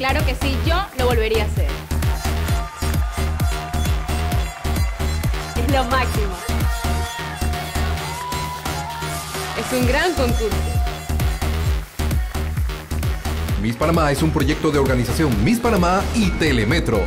Claro que sí, yo lo volvería a hacer. Es lo máximo. Es un gran concurso. Miss Panamá es un proyecto de organización Miss Panamá y Telemetro.